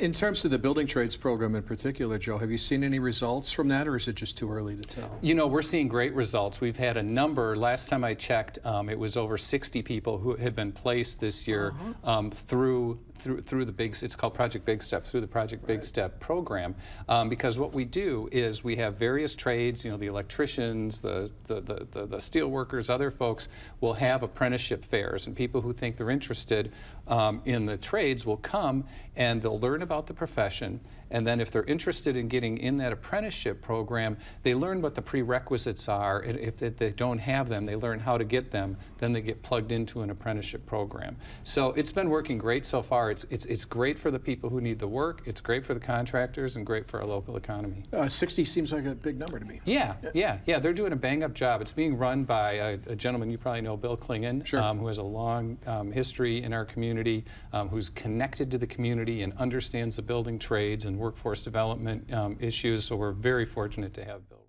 In terms of the building trades program in particular, Joe, have you seen any results from that, or is it just too early to tell? You know, we're seeing great results. We've had a number, last time I checked, um, it was over 60 people who had been placed this year Uh-huh. um, through, through, through the big, it's called Project Big Step, through the Project Big Step program. Um, because what we do is we have various trades, you know, the electricians, the, the, the, the, the steel workers, other folks will have apprenticeship fairs, and people who think they're interested um, in the trades will come and they'll learn about the profession. And then if they're interested in getting in that apprenticeship program, they learn what the prerequisites are. If they- don't have them, they learn how to get them. Then they get plugged into an apprenticeship program. So it's been working great so far. It's, it's, it's great for the people who need the work. It's great for the contractors and great for our local economy. Uh, 60 seems like a big number to me. Yeah, yeah, yeah. They're doing a bang-up job. It's being run by a, a gentleman you probably know, Bill Clingan, Sure. um, who has a long um, history in our community, um, who's connected to the community and understands the building trades and workforce development um, issues. So we're very fortunate to have Bill.